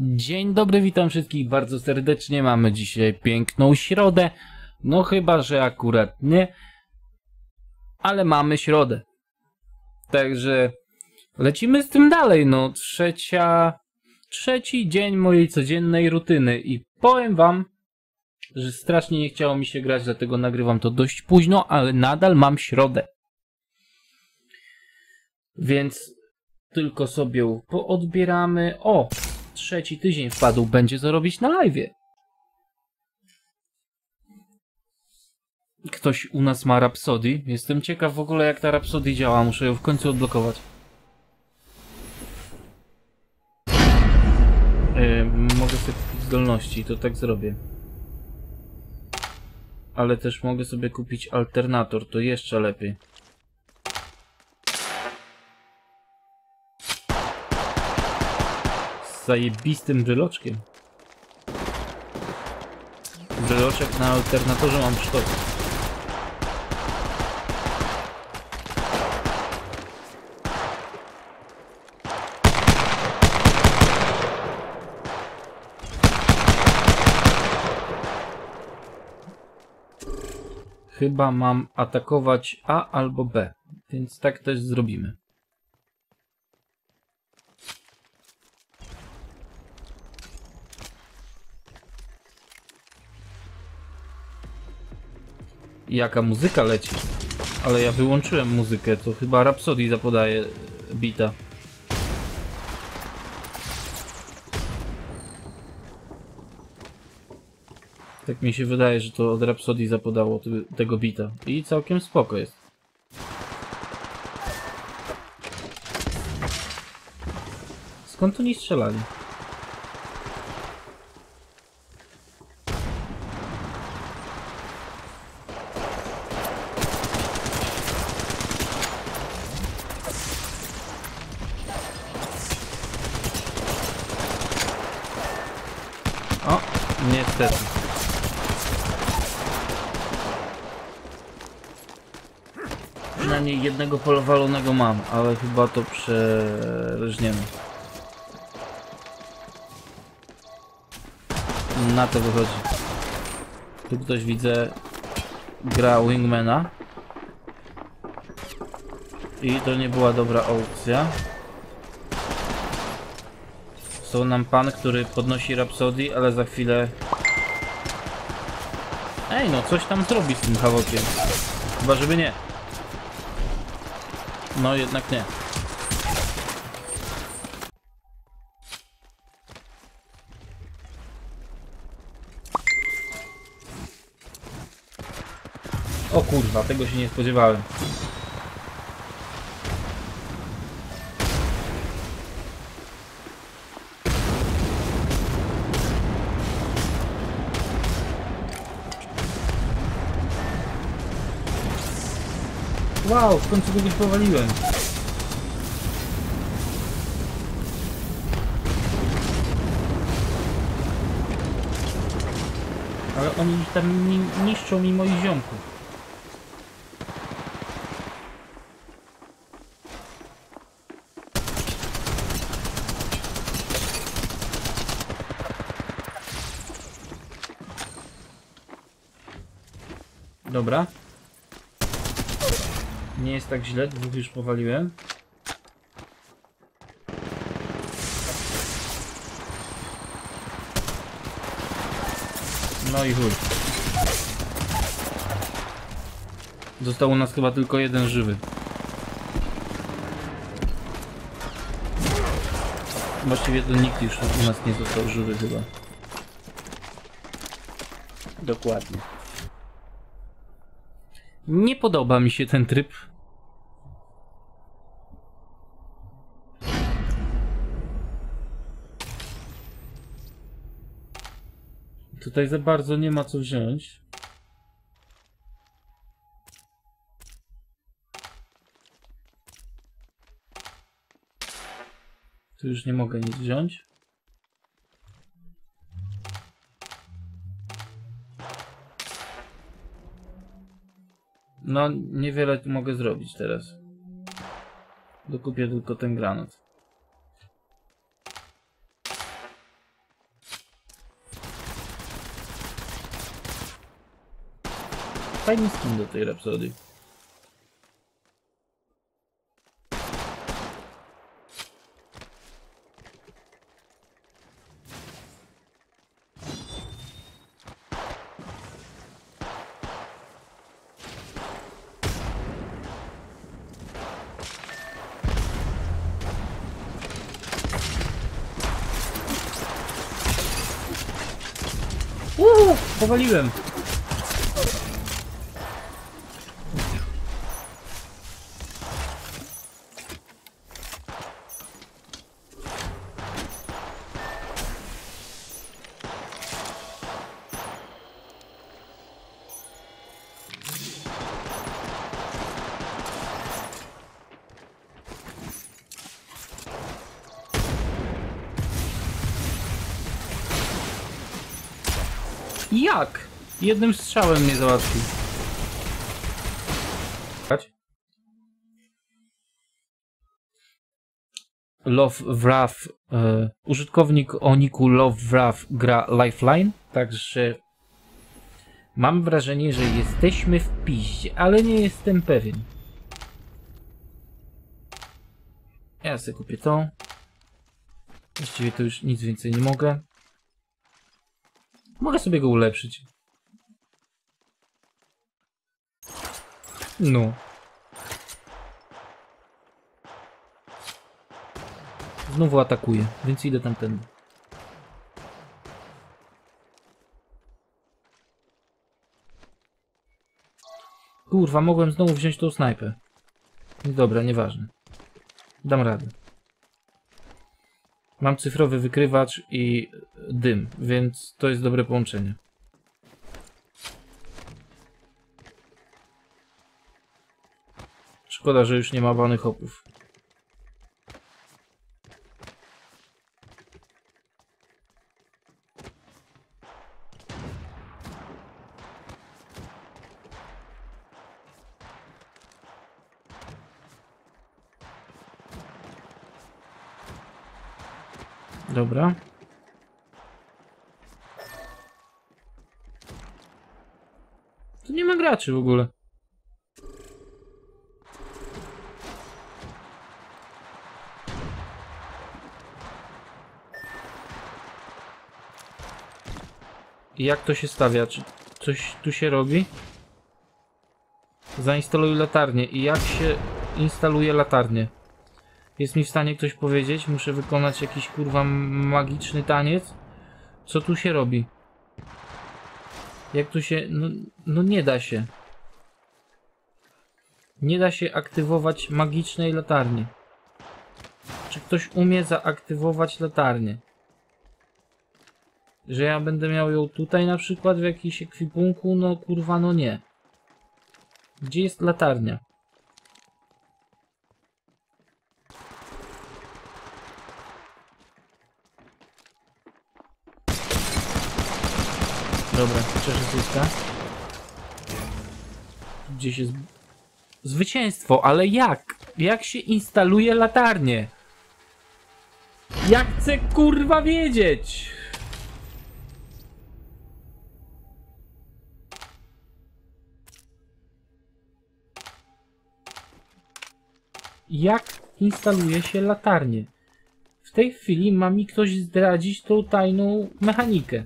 Dzień dobry, witam wszystkich bardzo serdecznie. Mamy dzisiaj piękną środę. No chyba, że akurat nie. Ale mamy środę. Także lecimy z tym dalej. No trzecia... Trzeci dzień mojej codziennej rutyny i powiem wam, że strasznie nie chciało mi się grać, dlatego nagrywam to dość późno, ale nadal mam środę. Więc tylko sobie poodbieramy. O! Trzeci tydzień wpadł, będzie co robić na live. Ktoś u nas ma Rhapsody. Jestem ciekaw w ogóle jak ta Rhapsody działa, muszę ją w końcu odblokować. Yy, mogę sobie kupić zdolności, to tak zrobię. Ale też mogę sobie kupić alternator, to jeszcze lepiej. Zajebistym bryloczkiem. Bryloczek na alternatorze mam sztok. Chyba mam atakować A albo B, więc tak też zrobimy. Jaka muzyka leci. Ale ja wyłączyłem muzykę, to chyba Rhapsody zapodaje bita. Tak mi się wydaje, że to od Rhapsody zapodało te- tego bita. I całkiem spoko jest. Skąd oni strzelali? O, niestety. Przynajmniej jednego polowalonego mam, ale chyba to przeżniemy. Na to wychodzi. Tu ktoś widzę gra Wingmana. I to nie była dobra opcja. Są nam pan, który podnosi Rhapsody, ale za chwilę... Ej, no coś tam zrobi z tym hawokiem. Chyba, żeby nie. No, jednak nie. O kurwa, tego się nie spodziewałem. Wow, w końcu kogoś powaliłem. Ale oni tam ni niszczą mi moich ziomków. Dobra. Nie jest tak źle, dwóch już powaliłem. No i chuj. Został u nas chyba tylko jeden żywy. Właściwie to nikt już u nas nie został żywy chyba. Dokładnie. Nie podoba mi się ten tryb. Tutaj za bardzo nie ma co wziąć. Tu już nie mogę nic wziąć. No, niewiele mogę zrobić teraz. Dokupię tylko ten granat. Fajny skin do tej rapsody. Uuu, powaliłem. Jak? Jednym strzałem mnie załatwił. Love Wrath, e, użytkownik o niku Love Wrath gra Lifeline, także mam wrażenie, że jesteśmy w piździe, ale nie jestem pewien. Ja sobie kupię to. Właściwie to już nic więcej nie mogę. Mogę sobie go ulepszyć. No. Znowu atakuje, więc idę tamtędy. Kurwa, mogłem znowu wziąć tą snajpę. Dobra, nieważne. Dam radę. Mam cyfrowy wykrywacz i dym, więc to jest dobre połączenie. Szkoda, że już nie ma banych hopów. Dobra. Tu nie ma graczy w ogóle. Jak to się stawia? Czy coś tu się robi? Zainstaluj latarnię. I jak się instaluje latarnię? Jest mi w stanie ktoś powiedzieć? Muszę wykonać jakiś kurwa magiczny taniec? Co tu się robi? Jak tu się... No, no nie da się. Nie da się aktywować magicznej latarni. Czy ktoś umie zaaktywować latarnię? Że ja będę miał ją tutaj na przykład w jakimś ekwipunku? No kurwa no nie. Gdzie jest latarnia? Dobra, zyska. Gdzieś jest... Zwycięstwo, ale jak? Jak się instaluje latarnię? Jak chcę kurwa wiedzieć? Jak instaluje się latarnię? W tej chwili ma mi ktoś zdradzić tą tajną mechanikę.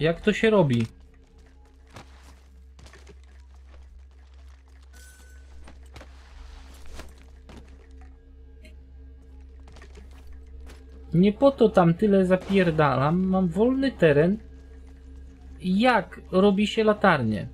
Jak to się robi? Nie po to tam tyle zapierdalam, mam wolny teren. Jak robi się latarnię?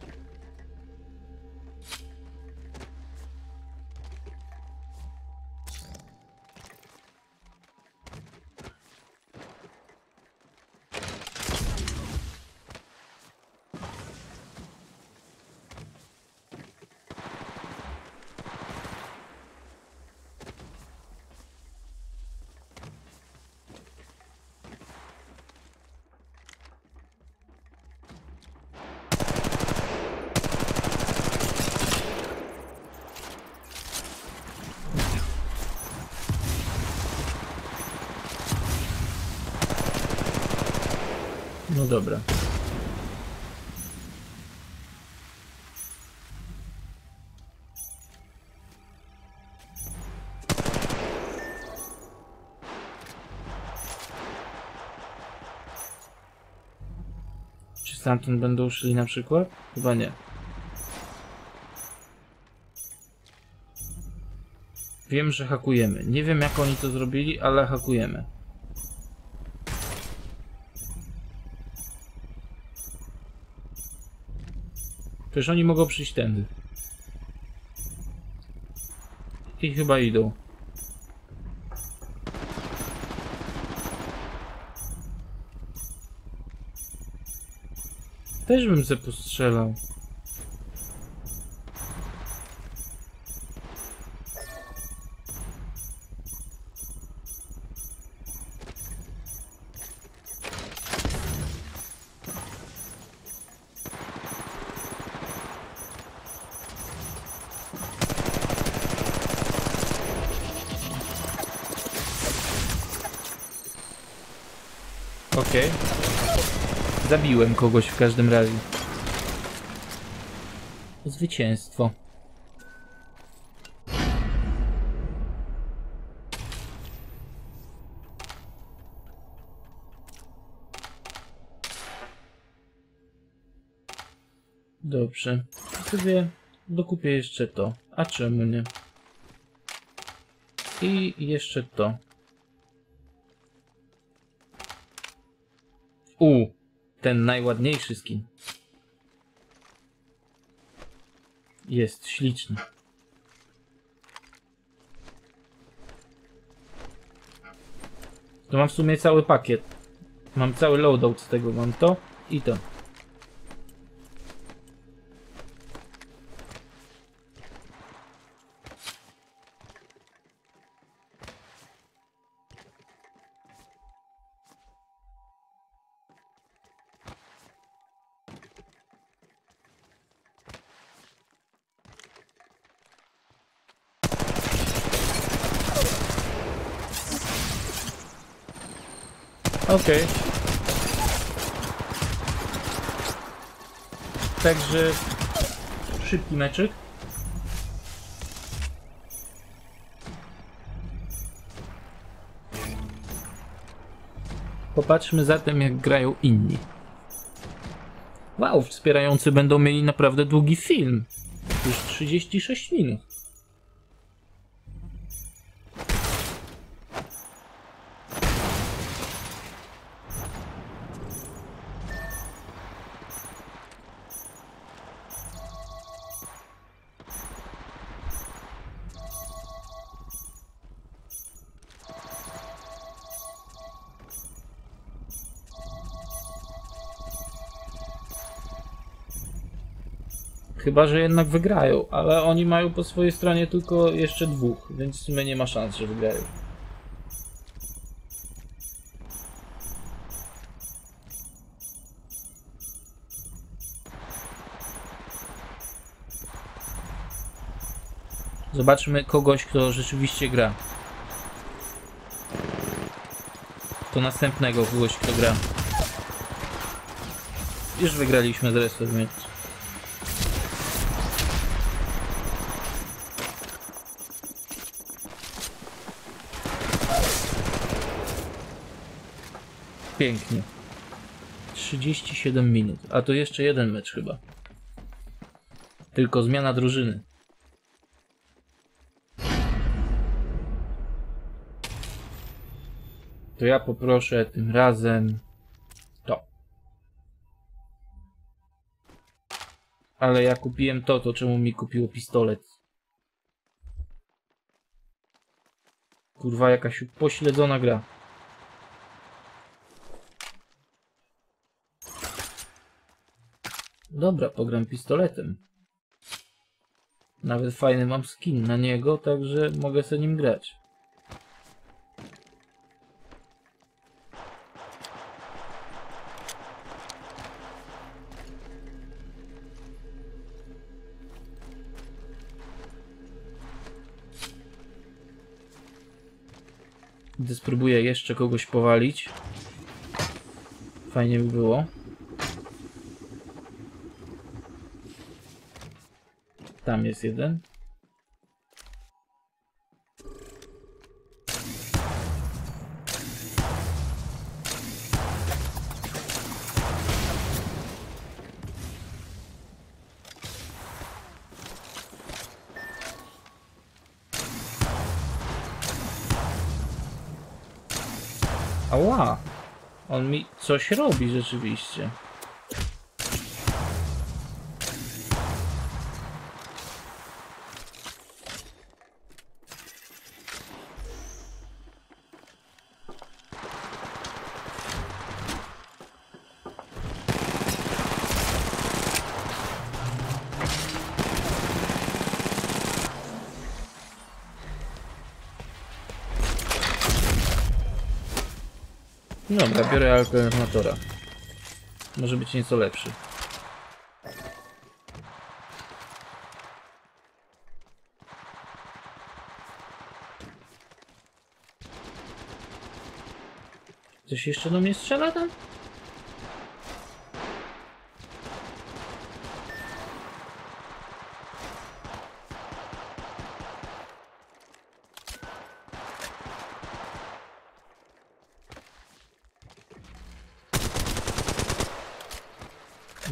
No dobra. Czy stamtąd będą szli na przykład? Chyba nie. Wiem, że hakujemy. Nie wiem jak oni to zrobili, ale hakujemy. Przecież oni mogą przyjść tędy. I chyba idą. Też bym se postrzelał. Zabiłem kogoś w każdym razie. Zwycięstwo. Dobrze. Sobie dokupię jeszcze to. A czemu nie? I jeszcze to. U, ten najładniejszy skin. Jest śliczny. To mam w sumie cały pakiet. Mam cały loadout z tego. Mam to i to. Okej. Także szybki meczyk. Popatrzmy zatem jak grają inni. Wow, wspierający będą mieli naprawdę długi film. Już 36 minut. Chyba, że jednak wygrają, ale oni mają po swojej stronie tylko jeszcze dwóch, więc w sumie nie ma szans, że wygrają. Zobaczmy kogoś, kto rzeczywiście gra. To następnego kogoś, kto gra. Już wygraliśmy zresztą, więc... Pięknie. 37 minut. A to jeszcze jeden mecz chyba. Tylko zmiana drużyny. To ja poproszę tym razem to. Ale ja kupiłem to, to czemu mi kupiło pistolet? Kurwa, jakaś pośledzona gra. Dobra, pogram pistoletem. Nawet fajny mam skin na niego, także mogę sobie nim grać. Gdy spróbuję jeszcze kogoś powalić. Fajnie by było. Tam jest jeden. Ała! On mi coś robi rzeczywiście. Dobra, biorę alternatora. Może być nieco lepszy. Coś jeszcze do mnie strzela tam?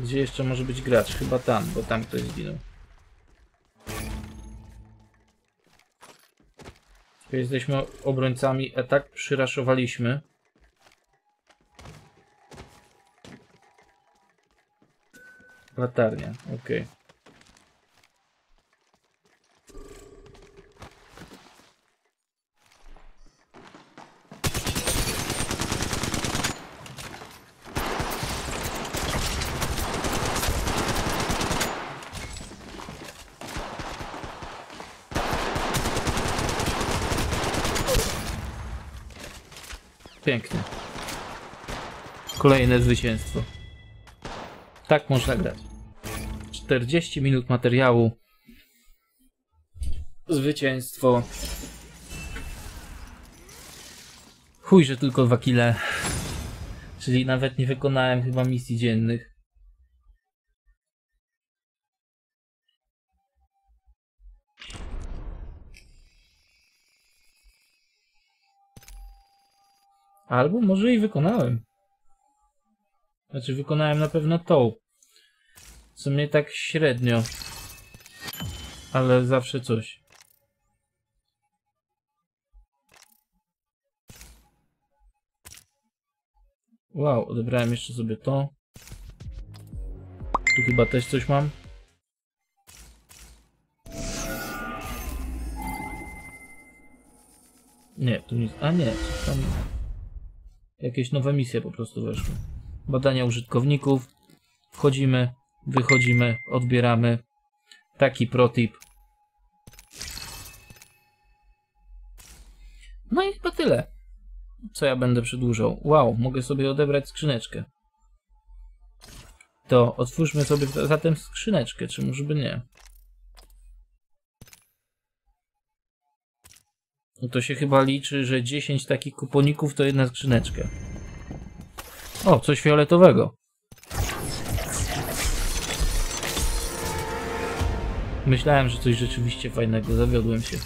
Gdzie jeszcze może być gracz? Chyba tam, bo tam ktoś zginął. Jesteśmy obrońcami, a tak przyraszowaliśmy. Latarnia, okej. Pięknie. Kolejne zwycięstwo. Tak można grać. 40 minut materiału. Zwycięstwo. Chuj, że tylko dwa kile. Czyli nawet nie wykonałem chyba misji dziennych. Albo może i wykonałem. Znaczy wykonałem na pewno tą. Co mnie tak średnio. Ale zawsze coś. Wow, odebrałem jeszcze sobie to. Tu chyba też coś mam. Nie, tu nic. A nie, tam. Jakieś nowe misje po prostu weszły. Badania użytkowników. Wchodzimy, wychodzimy, odbieramy. Taki protip. No i chyba tyle. Co ja będę przedłużał? Wow, mogę sobie odebrać skrzyneczkę. To otwórzmy sobie zatem skrzyneczkę, czy może by nie? No to się chyba liczy, że 10 takich kuponików to jedna skrzyneczka. O, coś fioletowego. Myślałem, że coś rzeczywiście fajnego, zawiodłem się.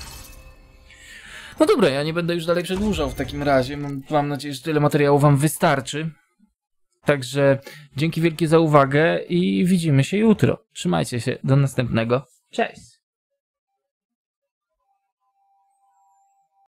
No dobra, ja nie będę już dalej przedłużał w takim razie. Mam, mam nadzieję, że tyle materiału wam wystarczy. Także dzięki wielkie za uwagę i widzimy się jutro. Trzymajcie się, do następnego. Cześć!